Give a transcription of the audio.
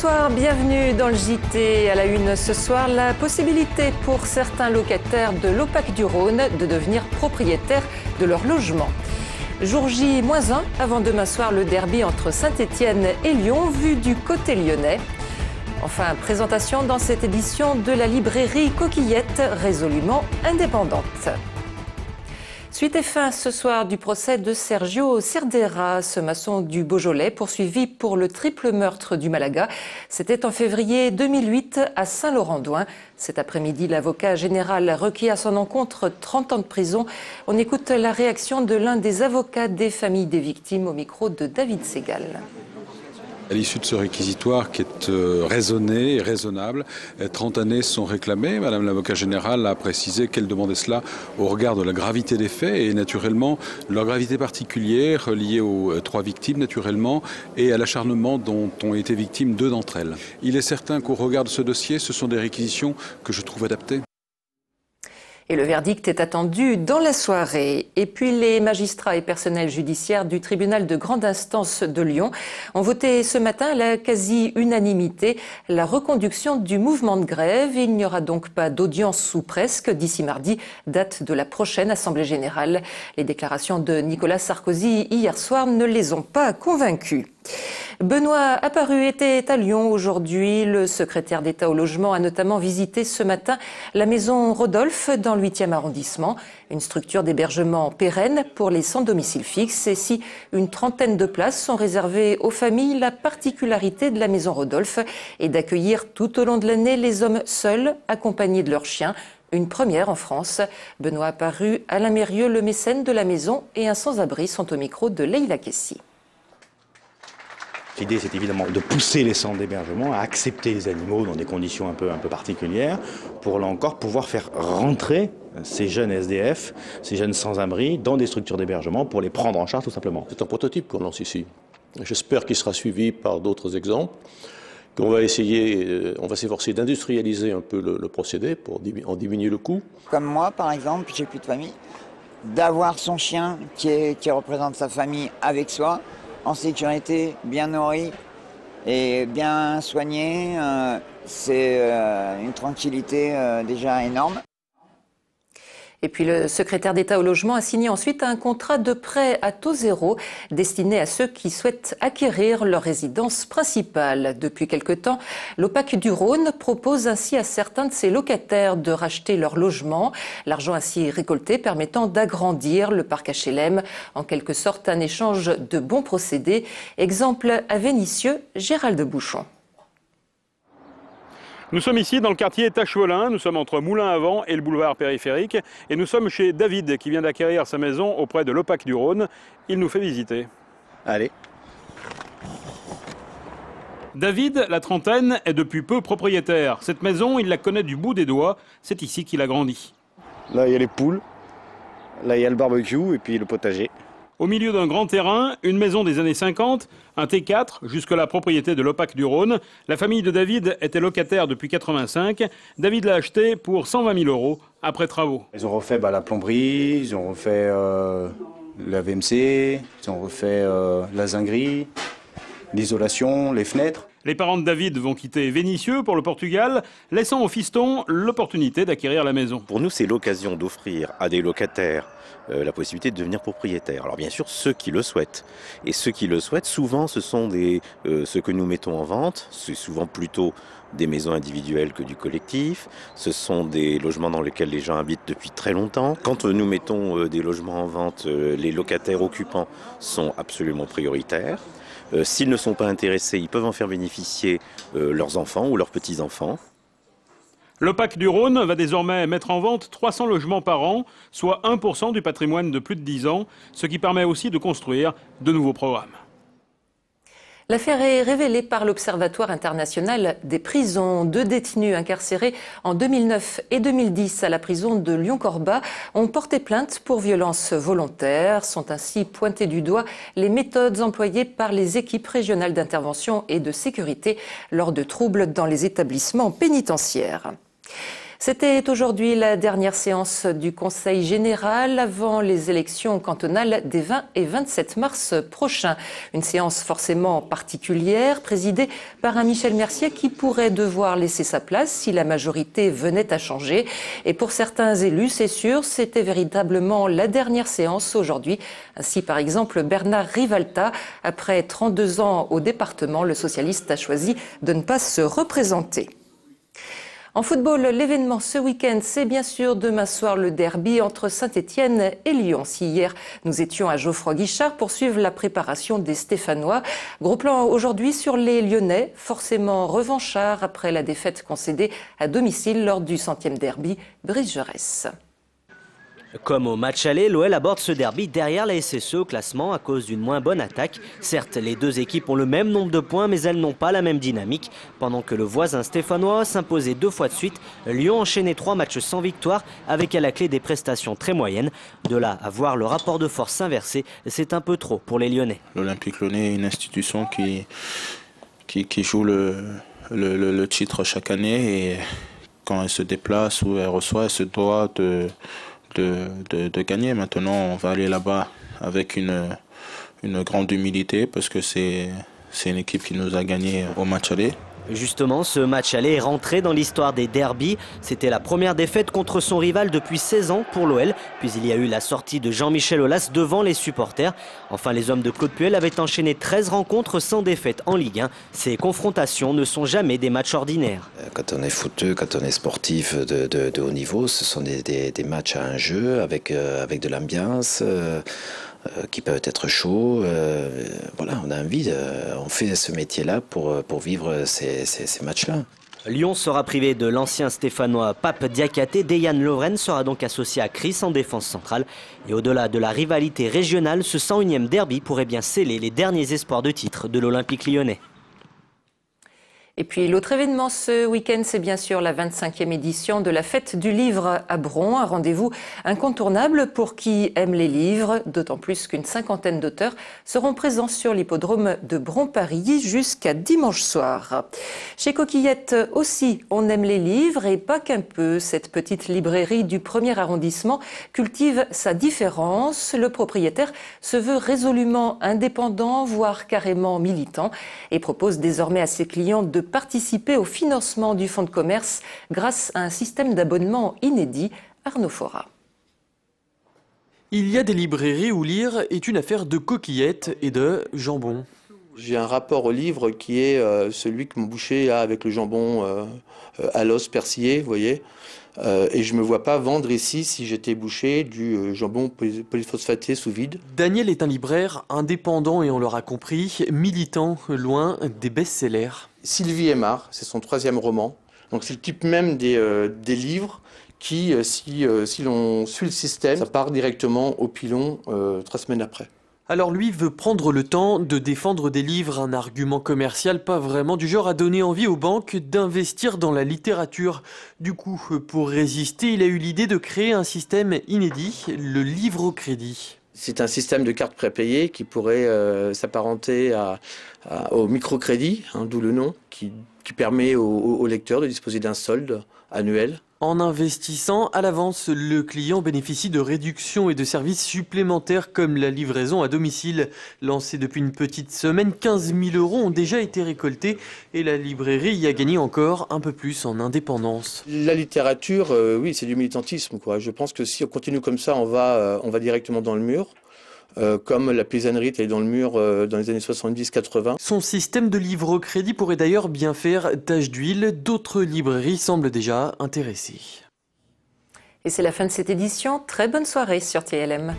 Bonsoir, bienvenue dans le JT. À la une ce soir, la possibilité pour certains locataires de l'OPAC du Rhône de devenir propriétaires de leur logement. Jour J-1 avant demain soir, le derby entre Saint-Étienne et Lyon, vu du côté lyonnais. Enfin, présentation dans cette édition de la librairie Coquillette, résolument indépendante. Suite et fin ce soir du procès de Sergio Cerdera, ce maçon du Beaujolais, poursuivi pour le triple meurtre du Malaga. C'était en février 2008 à Saint-Laurent-d'Ouin. Cet après-midi, l'avocat général requis à son encontre 30 ans de prison. On écoute la réaction de l'un des avocats des familles des victimes au micro de David Segal. À l'issue de ce réquisitoire qui est euh, raisonné et raisonnable, 30 euh, années sont réclamées. Madame l'avocat général a précisé qu'elle demandait cela au regard de la gravité des faits et naturellement leur gravité particulière liée aux euh, trois victimes naturellement et à l'acharnement dont ont été victimes deux d'entre elles. Il est certain qu'au regard de ce dossier, ce sont des réquisitions que je trouve adaptées. Et le verdict est attendu dans la soirée. Et puis les magistrats et personnels judiciaires du tribunal de grande instance de Lyon ont voté ce matin la quasi-unanimité la reconduction du mouvement de grève. Il n'y aura donc pas d'audience ou presque d'ici mardi, date de la prochaine Assemblée générale. Les déclarations de Nicolas Sarkozy hier soir ne les ont pas convaincus. Benoît Apparu était à Lyon aujourd'hui. Le secrétaire d'État au logement a notamment visité ce matin la maison Rodolphe dans le 8e arrondissement, une structure d'hébergement pérenne pour les sans domicile fixe. Et si une trentaine de places sont réservées aux familles, la particularité de la maison Rodolphe est d'accueillir tout au long de l'année les hommes seuls, accompagnés de leurs chiens. Une première en France. Benoît Apparu, Alain Mérieux, le mécène de la maison et un sans-abri sont au micro de Leila Kessi. L'idée, c'est évidemment de pousser les centres d'hébergement à accepter les animaux dans des conditions un peu, un peu particulières, pour là encore pouvoir faire rentrer ces jeunes SDF, ces jeunes sans-abri, dans des structures d'hébergement pour les prendre en charge tout simplement. C'est un prototype qu'on lance ici. J'espère qu'il sera suivi par d'autres exemples. Qu'on va essayer, euh, on va s'efforcer d'industrialiser un peu le, procédé pour en diminuer le coût. Comme moi, par exemple, j'ai plus de famille, d'avoir son chien qui, qui représente sa famille avec soi, en sécurité, bien nourri et bien soigné. Euh, c'est euh, une tranquillité euh, déjà énorme. Et puis le secrétaire d'État au logement a signé ensuite un contrat de prêt à taux zéro destiné à ceux qui souhaitent acquérir leur résidence principale. Depuis quelque temps, l'OPAC du Rhône propose ainsi à certains de ses locataires de racheter leur logement, l'argent ainsi récolté permettant d'agrandir le parc HLM, en quelque sorte un échange de bons procédés. Exemple à Vénissieux, Gérald Bouchon. Nous sommes ici dans le quartier Tachevelin, nous sommes entre Moulin avant et le boulevard périphérique et nous sommes chez David qui vient d'acquérir sa maison auprès de l'OPAC du Rhône. Il nous fait visiter. Allez. David, la trentaine, est depuis peu propriétaire. Cette maison, il la connaît du bout des doigts. C'est ici qu'il a grandi. Là, il y a les poules. Là, il y a le barbecue et puis le potager. Au milieu d'un grand terrain, une maison des années 50, un T4, jusque la propriété de l'OPAC du Rhône. La famille de David était locataire depuis 85. David l'a acheté pour 120 000 euros après travaux. Ils ont refait bah, la plomberie, ils ont refait euh, la VMC, ils ont refait euh, la zinguerie, l'isolation, les fenêtres. Les parents de David vont quitter Vénitieux pour le Portugal, laissant au fiston l'opportunité d'acquérir la maison. Pour nous, c'est l'occasion d'offrir à des locataires euh, la possibilité de devenir propriétaire. Alors bien sûr, ceux qui le souhaitent. Et ceux qui le souhaitent, souvent, ce sont des, euh, ceux que nous mettons en vente. C'est souvent plutôt des maisons individuelles que du collectif. Ce sont des logements dans lesquels les gens habitent depuis très longtemps. Quand nous mettons euh, des logements en vente, les locataires occupants sont absolument prioritaires. S'ils ne sont pas intéressés, ils peuvent en faire bénéficier leurs enfants ou leurs petits-enfants. L'OPAC du Rhône va désormais mettre en vente 300 logements par an, soit 1% du patrimoine de plus de 10 ans, ce qui permet aussi de construire de nouveaux programmes. L'affaire est révélée par l'Observatoire international des prisons. Deux détenus incarcérés en 2009 et 2010 à la prison de Lyon-Corba ont porté plainte pour violence volontaire. Sont ainsi pointées du doigt les méthodes employées par les équipes régionales d'intervention et de sécurité lors de troubles dans les établissements pénitentiaires. C'était aujourd'hui la dernière séance du Conseil général avant les élections cantonales des 20 et 27 mars prochains. Une séance forcément particulière, présidée par un Michel Mercier qui pourrait devoir laisser sa place si la majorité venait à changer. Et pour certains élus, c'est sûr, c'était véritablement la dernière séance aujourd'hui. Ainsi, par exemple, Bernard Rivalta, après 32 ans au département, le socialiste a choisi de ne pas se représenter. En football, l'événement ce week-end, c'est bien sûr demain soir le derby entre Saint-Etienne et Lyon. Si hier nous étions à Geoffroy Guichard pour suivre la préparation des Stéphanois, gros plan aujourd'hui sur les Lyonnais, forcément revanchards après la défaite concédée à domicile lors du centième derby Jaurès. Comme au match aller, l'OL aborde ce derby derrière la SSE au classement à cause d'une moins bonne attaque. Certes, les deux équipes ont le même nombre de points, mais elles n'ont pas la même dynamique. Pendant que le voisin stéphanois s'imposait deux fois de suite, Lyon enchaînait trois matchs sans victoire avec à la clé des prestations très moyennes. De là à voir le rapport de force s'inverser, c'est un peu trop pour les Lyonnais. L'Olympique Lyonnais est une institution qui, joue le, titre chaque année et quand elle se déplace ou elle reçoit, elle se doit de de, gagner. Maintenant, on va aller là-bas avec une, une grande humilité parce que c'est une équipe qui nous a gagné au match aller. Justement, ce match allait est rentré dans l'histoire des derbies. C'était la première défaite contre son rival depuis 16 ans pour l'OL. Puis il y a eu la sortie de Jean-Michel Aulas devant les supporters. Enfin, les hommes de Claude Puel avaient enchaîné 13 rencontres sans défaite en Ligue 1. Ces confrontations ne sont jamais des matchs ordinaires. Euh, quand on est footeux, quand on est sportif de, haut niveau, ce sont des, matchs à un jeu avec, euh, avec de l'ambiance. Euh, qui peuvent être chauds. Euh, voilà, on a envie, on fait ce métier-là pour, pour vivre ces, ces, matchs-là. Lyon sera privé de l'ancien stéphanois Pape Diakaté. Dejan Lovren sera donc associé à Chris en défense centrale. Et au-delà de la rivalité régionale, ce 101e derby pourrait bien sceller les derniers espoirs de titre de l'Olympique lyonnais. Et puis l'autre événement ce week-end, c'est bien sûr la 25e édition de la Fête du Livre à Bron, un rendez-vous incontournable pour qui aime les livres, d'autant plus qu'une cinquantaine d'auteurs seront présents sur l'hippodrome de Bron-Paris jusqu'à dimanche soir. Chez Coquillette aussi, on aime les livres et pas qu'un peu. Cette petite librairie du premier arrondissement cultive sa différence. Le propriétaire se veut résolument indépendant, voire carrément militant, et propose désormais à ses clients de participer au financement du fonds de commerce grâce à un système d'abonnement inédit. Arnaud Fora. Il y a des librairies où lire est une affaire de coquillettes et de jambon. J'ai un rapport au livre qui est euh, celui que mon boucher a avec le jambon euh, euh, à l'os persillé, vous voyez. et je ne me vois pas vendre ici, si j'étais boucher, du jambon polyphosphaté sous vide. Daniel est un libraire indépendant et on l'aura compris, militant, loin des best-sellers. Sylvie Aymar, c'est son troisième roman. Donc c'est le type même des, des livres qui, si, si l'on suit le système, ça part directement au pilon trois semaines après. Alors lui veut prendre le temps de défendre des livres, un argument commercial pas vraiment du genre à donner envie aux banques d'investir dans la littérature. Du coup, pour résister, il a eu l'idée de créer un système inédit, le livre au crédit. C'est un système de cartes prépayées qui pourrait euh, s'apparenter au microcrédit, hein, d'où le nom, qui, permet aux lecteurs de disposer d'un solde annuel en investissant à l'avance, le client bénéficie de réductions et de services supplémentaires comme la livraison à domicile. Lancée depuis une petite semaine, 15 000 euros ont déjà été récoltés et la librairie y a gagné encore un peu plus en indépendance. La littérature, euh, oui, c'est du militantisme. Je pense que si on continue comme ça, on va, euh, on va directement dans le mur. Euh, comme la paysannerie est dans le mur euh, dans les années 70-80. Son système de livre au crédit pourrait d'ailleurs bien faire tâche d'huile. D'autres librairies semblent déjà intéressées. Et c'est la fin de cette édition. Très bonne soirée sur TLM.